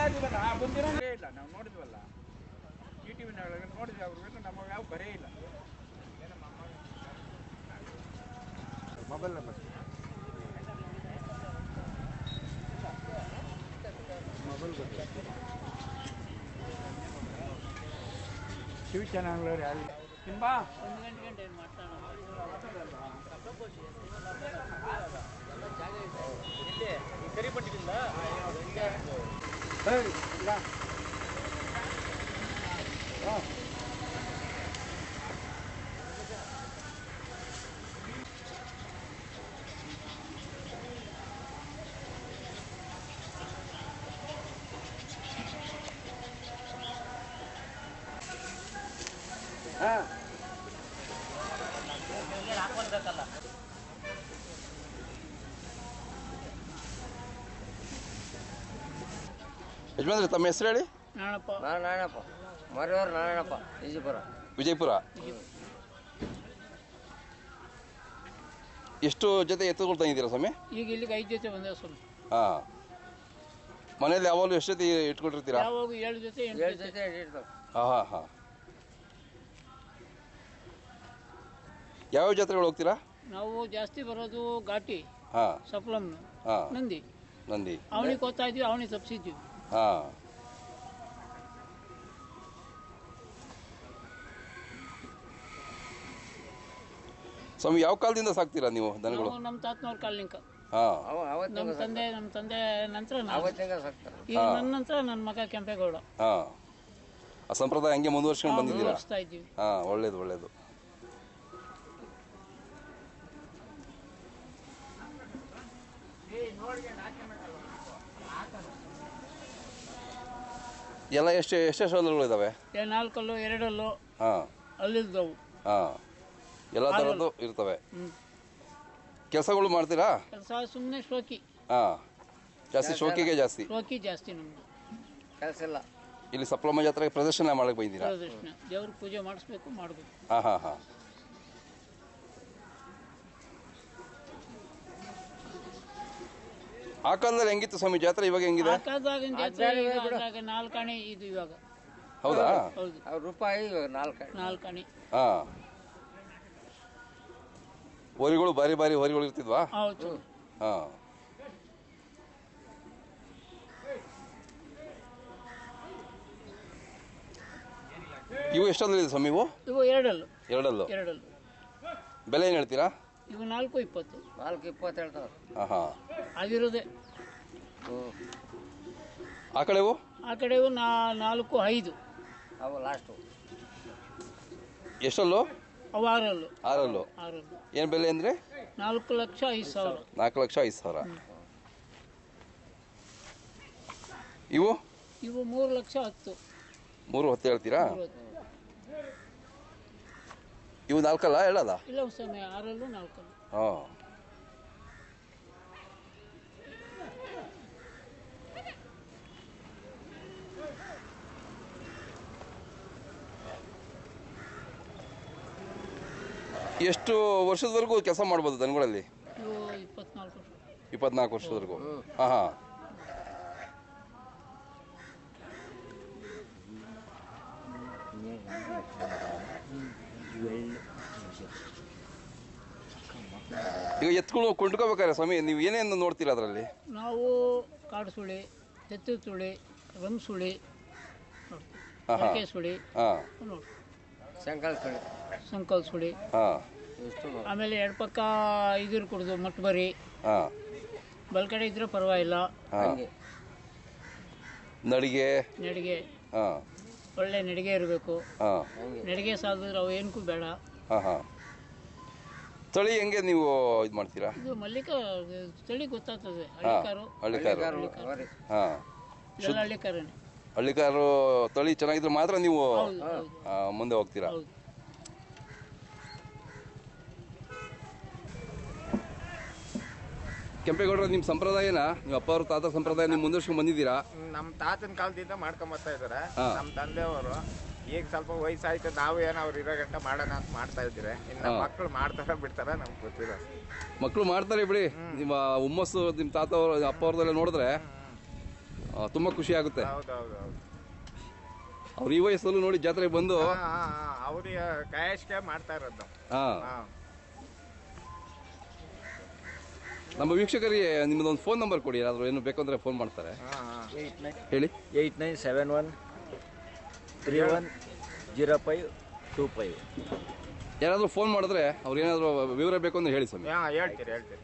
ಆ ಬಂದಿರೋದೇ ಇಲ್ಲ. ನಾವು ನೋಡಿದ್ವಲ್ಲ ಈ ಟಿ ವಿನಾಗ ನೋಡಿದ್ವಿ ಅವ್ರ ಮೇಲೆ ನಮಗೆ ಯಾವ ಬರೇ ಇಲ್ಲ. Mobile number mobile TV channel ಯಾರು ತಿಂಬಾ ಒಂದು ಗಂಟೆ ಗಂಟೆ ಏನು ಮಾಡ್ತಾನೆ हाँ ಯಜಮಾನ್ರಿ ತಮ್ಮ ಹೆಸರು ಹೇಳಿ? ನಾನಪ್ಪ ನಾನು ನಾರಾಯಣಪ್ಪ ಮರೆಯವ್ರು ನಾರಾಯಣಪ್ಪ ವಿಜಯಪುರ. ವಿಜಯಪುರ? ಎಷ್ಟು ಜೊತೆ ಎತ್ತುಗಳು ತಂದಿದ್ದೀರಾ ಸ್ವಾಮಿ? ಈಗ ಇಲ್ಲಿಗೆ ಐದು ಜೊತೆ ಬಂದ ಸ್ವಾಮಿ. ಹಾಂ. ಮನೇಲಿ ಯಾವಾಗಲೂ ಎಷ್ಟು ಜೊತೆ ಇಟ್ಕೊಂಡಿರ್ತೀರಾ? ಯಾವಾಗ ಏಳು ಜೊತೆ ಎಂಟು ಏಳು ಜೊತೆ. ಜೊತೆ ಇಡ್ತಾವೆ ಹಾಂ ಹಾಂ ಹಾಂ. ಯಾವ್ಯಾವ ಜಾತ್ರೆಗಳು ಹೋಗ್ತೀರಾ? ನಾವು ಜಾಸ್ತಿ ಬರೋದು ಘಾಟಿ ಹಾಂ. ಸಪ್ಲಮ್ ಹಾಂ. ನಂದಿ. ನಂದಿ. ಅವನಿಗೆ ಕೊತ್ತಾ ಇದ್ವಿ ಅವನಿಗೆ ತಪ್ಪಿಸಿದ್ವಿ ಹಾಂ. ಸ್ವಾಮಿ ಯಾವ ಕಾಲದಿಂದ ಸಾಕ್ತೀರಾ ನೀವು ದನಗಳು? ನಮ್ಮ ತಾತನವ್ರ ಕಾಲಿಂಕ ಹಾಂ. ಅವ ಅವತ್ತಿನ ನಮ್ಮ ತಂದೆ ನಮ್ಮ ತಂದೆ ನಂತರ ಈಗ ನನ್ನ ನಂತರ ನನ್ನ ಮಗ ಕೆಂಪೇಗೌಡ. ಹಾಂ. ಆ ಸಂಪ್ರದಾಯ ಹಂಗೆ ಮುಂದುವರ್ಸ್ಕೊಂಡು ಬಂದಿದ್ದೀರಾ? ಮುಂದುವರಿಸ್ತಾ ಇದ್ದೀವಿ. ಹಾಂ ಒಳ್ಳೇದು ಒಳ್ಳೇದು. ಎಲ್ಲ ಎಷ್ಟು ಎಷ್ಟೆಷ್ಟು ಹೊಲಗಳು ಇದಾವೆ? ಏ ನಾಲ್ಕಲ್ಲು ಎರಡಲ್ಲು ಹಾಂ. ಅಲ್ಲಿದ್ದವು. ಹಾಂ. ಎಲ್ಲ ಥರದ್ದು ಇರ್ತವೆ. ಕೆಲಸಗಳು ಮಾಡ್ತೀರಾ? ಕೆಲಸ ಸುಮ್ಮನೆ ಶೋಕಿ. ಹಾಂ. ಜಾಸ್ತಿ ಶೋಕಿಗೆ ಜಾಸ್ತಿ? ಶೋಕಿ ಜಾಸ್ತಿ ನಮ್ಮದು ಕೆಲಸ ಇಲ್ಲ. ಇಲ್ಲಿ ಸಪ್ಲಮ್ಮ ಜಾತ್ರೆಗೆ ಪ್ರದರ್ಶನ ಮಾಡಕ್ಕೆ ಬಂದಿದ್ದೀರಾ ಪ್ರದರ್ಶನ. ದೇವ್ರ ಪೂಜೆ ಮಾಡಿಸ್ಬೇಕು ಮಾಡಬೇಕು. ಹಾಂ ಹಾಂ ಹಾಂ. ಆ ಕಾಲದಲ್ಲಿ ಹೆಂಗಿತ್ತು ಸ್ವಾಮಿ ಜಾತ್ರೆ ಇವಾಗ ಹೆಂಗಿದೆ? ಹಾಕಾದಾಗ ಜಾತ್ರೆ ಈಗ ನಾಲ್ಕು ನಾಲ್ಕಾಣಿ ಇದು ಇವಾಗ. ಹೌದಾ? ಹೌದು. ಅವ್ರ ರೂಪಾಯಿ ಇವಾಗ ನಾಲ್ಕು ನಾಲ್ಕಾಣಿ ಹಾಂ. ಹೋರಿಗಳು ಬಾರಿ ಬಾರಿ ಹೋರಿಗಳು ಇರ್ತಿದ್ವಾ? ಹೌದು. ಹಾ. ಇವು ಎಷ್ಟೊಂದಿದೆ ಸ್ವಾಮಿ ಇವು? ಇವು ಎರಡಲ್ಲು. ಎರಡಲ್ಲು. ಎರಡಲ್ಲು. ಬೆಲೆ ಏನು ಹೇಳ್ತೀರಾ? ಇವು ನಾಲ್ಕು ಇಪ್ಪತ್ತು. ನಾಲ್ಕು ಇಪ್ಪತ್ತು ಹೇಳ್ತಾರೆ ಹಾಂ ಹ್ಞೂ ಆ ಕಡೆವು ಆ ಕಡೆವು ನಾ ನಾಲ್ಕು ಐದು. ಅವು ಲಾಸ್ಟು ಎಷ್ಟಲ್ಲು? ಅವು ಆರಲ್ಲು. ಆರಲ್ಲು. ಆರಲ್ಲು. ಏನು ಬೆಲೆ ಅಂದರೆ? ನಾಲ್ಕು ಲಕ್ಷ ಐದು ಸಾವಿರ. ನಾಲ್ಕು ಲಕ್ಷ ಐದು ಸಾವಿರ. ಇವು? ಇವು ಮೂರು ಲಕ್ಷ ಹತ್ತು. ಮೂರು ಹೊತ್ತು ಹೇಳ್ತೀರಾ. ಇವು ನಾಲ್ಕಲ್ಲ ಹೇಳದ? ಇಲ್ಲ ಸಮಯ ಆರಲ್ಲು ನಾಲ್ಕಲ್ಲು. ಹಾಂ. ಎಷ್ಟು ವರ್ಷದವರೆಗೂ ಕೆಲಸ ಮಾಡ್ಬೋದು ದನಗಳಲ್ಲಿ? ಇವು ಇಪ್ಪತ್ನಾಲ್ಕು ವರ್ಷ. ಇಪ್ಪತ್ನಾಲ್ಕು ವರ್ಷದವರೆಗೂ. ಹಾಂ ಹಾಂ. ಈಗ ಎತ್ತುಗಳು ಕೊಂಡ್ಕೋಬೇಕಾರೆ ಸ್ವಾಮಿ ನೀವು ಏನೇನು ನೋಡ್ತೀರಾ ಅದರಲ್ಲಿ? ನಾವು ಕಾಡು ಸುಳಿ ಎತ್ತು ಸುಳಿ ರಮ್ ಸುಳಿ ಸುಳಿ ಶಂಕಲ್ ಕಣಿ ಸಂಕಲ್ ಸುಳಿ. ಹಾಂ. ಆಮೇಲೆ ಎರಡು ಪಕ್ಕ ಇದ್ರ ಕುಡ್ದು ಮಟ್ಬರಿ. ಹಾಂ. ಬಲ್ಕಡೆ ಇದ್ರೆ ಪರವಾಗಿಲ್ಲ. ನಡಿಗೆ. ನಡಿಗೆ. ಹಾಂ. ಒಳ್ಳೆ ನಡಿಗೆ ಇರಬೇಕು. ನಡಿಗೆ ಸಾಕಿದ್ರೆ ಅವು ಏನಕ್ಕೂ ಬೇಡ. ಹಾಂ ಹಾಂ. ತಳಿ ಹೆಂಗೆ ನೀವು ಇದು ಮಾಡ್ತೀರಾ? ಇದು ಮಲ್ಲಿಕ ತಳಿ ಗೊತ್ತಾಗ್ತದೆ. ಹಳ್ಳಿಕಾರು. ಹಳ್ಳಿಕಾರು. ಹಾಂ. ಹಳ್ಳಿಕಾರನೇ. ಹಳ್ಳಿಕಾರು ತಳಿ ಚೆನ್ನಾಗಿದ್ರೆ ಮಾತ್ರ ನೀವು ಮುಂದೆ ಹೋಗ್ತೀರಾ? ಕೆಂಪೇಗೌಡರ ನಿಮ್ಮ ಸಂಪ್ರದಾಯನ ನಿಮ್ಮ ಅಪ್ಪ ಅವ್ರ ತಾತ ಸಂಪ್ರದಾಯ ನೀವು ಮುಂದುವರ್ಸ್ಕೊಂಡು ಬಂದಿದ್ದೀರಾ? ನಮ್ಮ ತಾತನ ಕಾಲದಿಂದ ಮಾಡ್ಕೊಂಬರ್ತಾ ಇದಾರೆ. ಹಾ. ನಮ್ಮ ತಂದೆಯವರು ಈಗ ಸ್ವಲ್ಪ ವಯಸ್ಸಾಯ್ತು ನಾವು ಏನೋ ಅವ್ರು ಇರೋ ಗಂಟೆ ಮಾಡೋಣ ಅಂತ ಮಾಡ್ತಾ ಇದ್ದೀರಿ. ಇನ್ನು ನಮ್ಮ ಹಾ. ಮಕ್ಕಳು ಮಾಡ್ತಾರ ಬಿಡ್ತಾರ ನಮ್ಗೆ ಗೊತ್ತಿಲ್ಲ. ಮಕ್ಕಳು ಮಾಡ್ತಾರೆ ಬಿಡಿ. ನಿಮ್ಮ ಹುಮ್ಮಸ್ಸು ನಿಮ್ಮ ತಾತ ಅವ್ರ ಅಪ್ಪ ಅವ್ರದೆಲ್ಲ ನೋಡಿದ್ರೆ ಆ, ಆ, ತುಂಬಾ ಖುಷಿ ಆಗುತ್ತೆ. ಹೌದು ಹೌದು ಈ ವಯಸ್ಸಲ್ಲೂ ನೋಡಿ ಜಾತ್ರೆಗೆ ಬಂದು ಅವ್ರಿಗೆ ಕಾಯಶ್ಕೆ ಮಾಡ್ತಾ ಇರೋದು. ಹಾ. ಹಾ. ನಮ್ಮ ವೀಕ್ಷಕರಿಗೆ ನಿಮ್ಮದೊಂದು ಫೋನ್ ನಂಬರ್ ಕೊಡಿ ಯಾರಾದರೂ ಏನು ಬೇಕು ಅಂದರೆ ಫೋನ್ ಮಾಡ್ತಾರೆ ಹೇಳಿ. Eight nine seven one three one zero five two five. ಯಾರಾದರೂ ಫೋನ್ ಮಾಡಿದ್ರೆ ಅವ್ರು ಏನಾದರೂ ವಿವರ ಬೇಕು ಅಂದರೆ ಹೇಳಿ ಸ್ವಾಮಿ. ಹಾಂ ಹೇಳ್ತೀರಿ ಹೇಳ್ತೀರಿ.